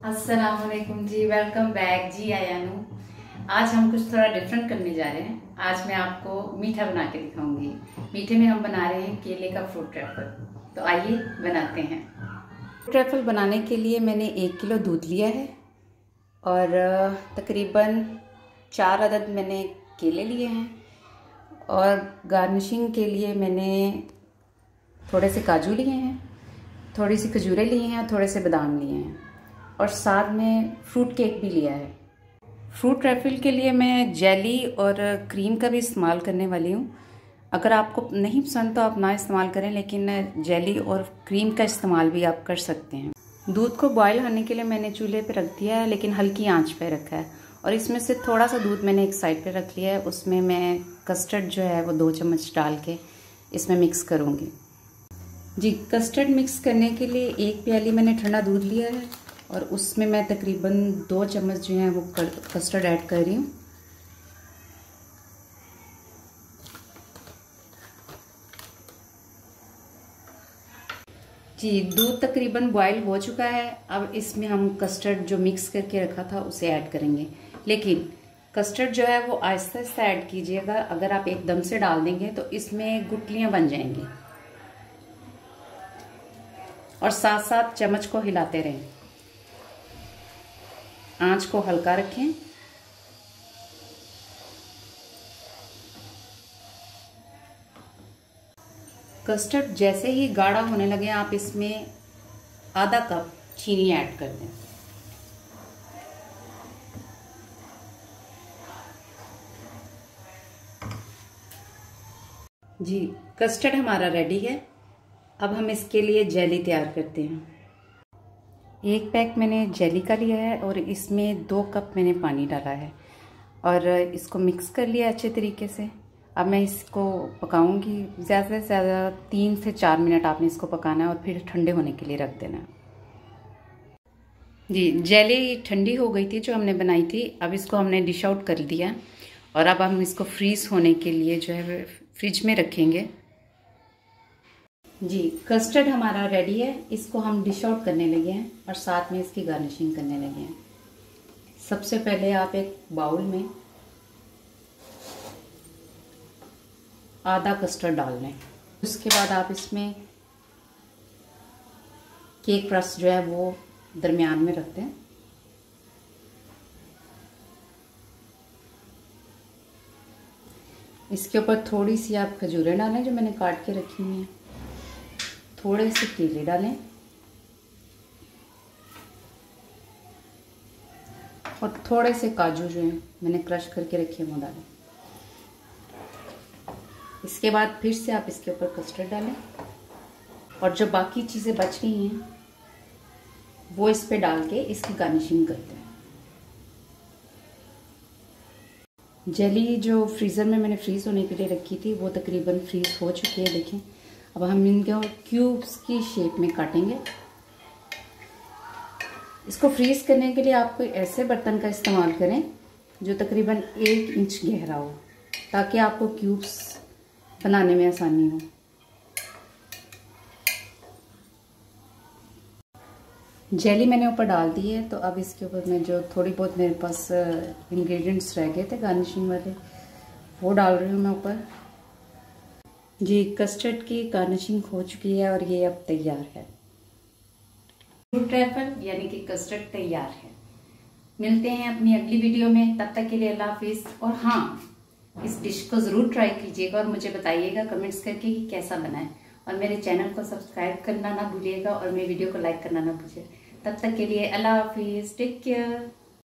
अस्सलाम वालेकुम जी welcome back जी आयानू। आज हम कुछ थोड़ा डिफरेंट करने जा रहे हैं। आज मैं आपको मीठा बना के दिखाऊँगी। मीठे में हम बना रहे हैं केले का फ्रूट ट्रैफल तो आइए बनाते हैं। फ्रूट ट्रैफल बनाने के लिए मैंने एक किलो दूध लिया है और तकरीबन चार अदद मैंने केले लिए हैं और गार्निशिंग के लिए मैंने थोड़े से काजू लिए हैं, थोड़ी सी खजूरें लिए हैं और थोड़े से बादाम लिए हैं। और साथ में फ्रूट केक भी लिया है। फ्रूट रेफिल के लिए मैं जेली और क्रीम का भी इस्तेमाल करने वाली हूँ। अगर आपको नहीं पसंद तो आप ना इस्तेमाल करें, लेकिन जेली और क्रीम का इस्तेमाल भी आप कर सकते हैं। दूध को बॉयल होने के लिए मैंने चूल्हे पे रख दिया है, लेकिन हल्की आँच पे रखा है। और इसमें से थोड़ा सा दूध मैंने एक साइड पे रख लिया है। उसमें मैं कस्टर्ड जो है वो दो चम्मच डाल के इसमें मिक्स करूँगी। जी कस्टर्ड मिक्स करने के लिए एक प्याली मैंने ठंडा दूध लिया है। और उसमें मैं तकरीबन दो चम्मच जो है वो कस्टर्ड ऐड कर रही हूँ। जी, दूध तकरीबन बॉईल हो चुका है। अब इसमें हम कस्टर्ड जो मिक्स करके रखा था, उसे ऐड करेंगे। लेकिन कस्टर्ड जो है वो आहिस्ता आहिस्ता ऐड कीजिएगा। अगर आप एकदम से डाल देंगे तो इसमें गुटलियाँ बन जाएँगी। और साथ साथ चम्मच को हिलाते रहें। आँच को हल्का रखें। कस्टर्ड जैसे ही गाढ़ा होने लगे, आप इसमें आधा कप चीनी ऐड कर दें। जी, कस्टर्ड हमारा रेडी है। अब हम इसके लिए जेली तैयार करते हैं। एक पैक मैंने जेली का लिया है और इसमें दो कप मैंने पानी डाला है। और इसको मिक्स कर लिया अच्छे तरीके से। अब मैं इसको पकाऊँगी। ज़्यादा से ज़्यादा तीन से चार मिनट आपने इसको पकाना है और फिर ठंडे होने के लिए रख देना है। जी, जेली ठंडी हो गई थी जो हमने बनाई थी। अब इसको हमने डिश आउट कर दिया और अब हम इसको फ्रीज़ होने के लिए जो है फ्रिज में रखेंगे। जी कस्टर्ड हमारा रेडी है, इसको हम डिश आउट करने लगे हैं और साथ में इसकी गार्निशिंग करने लगे हैं। सबसे पहले आप एक बाउल में आधा कस्टर्ड डाल लें। उसके बाद आप इसमें केक क्रस्ट जो है वो दरमियान में रखते हैं इसके ऊपर थोड़ी सी आप खजूरें डालें जो मैंने काट के रखी हुई हैं। थोड़े से केले डालें और थोड़े से काजू जो हैं, मैंने क्रश करके रखे हैं, वो डालें। इसके बाद फिर से आप इसके ऊपर कस्टर्ड डालें और जो बाकी चीज़ें बच गई हैं, वो इस पे डाल के इसकी गार्निशिंग करते हैं। जेली जो फ्रीज़र में मैंने फ्रीज़ होने के लिए रखी थी, वो तकरीबन फ्रीज़ हो चुकी है, देखें। अब हम इनको क्यूब्स की शेप में काटेंगे। इसको फ्रीज करने के लिए आप कोई ऐसे बर्तन का इस्तेमाल करें, जो तकरीबन एक इंच गहरा हो, ताकि आपको क्यूब्स बनाने में आसानी हो। जेली मैंने ऊपर डाल दी है तो अब इसके ऊपर मैं जो थोड़ी बहुत मेरे पास इंग्रेडिएंट्स रह गए थे गार्निशिंग वाले, वो डाल रही हूँ मैं ऊपर। जी, कस्टर्ड की गार्निशिंग हो चुकी है और ये अब तैयार है। ट्रैफल यानी कि कस्टर्ड तैयार है। मिलते हैं अपनी अगली वीडियो में। तब तक के लिए अल्लाह हाफिज। और हाँ इस डिश को ज़रूर ट्राई कीजिएगा और मुझे बताइएगा, कमेंट्स करके कि कैसा बना है। और मेरे चैनल को सब्सक्राइब करना ना भूलिएगा और मेरे वीडियो को लाइक करना ना भूलिएगा। तब तक के लिए अल्लाह हाफिज। Take care